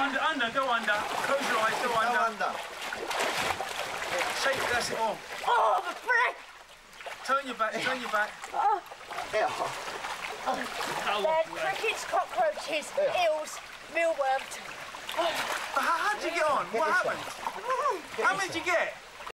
Under, under, go under. Close your eyes, go Go under. Shake, that's it all. Oh, the frick! Turn your back, turn your back. Yeah. Oh. Oh. They're crickets, cockroaches, eels, mealworms. How, how'd you get on? What happened? How many did you get?